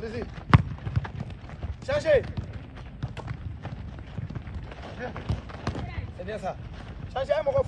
Allez-y. Changez. C'est bien ça. Changez un moment.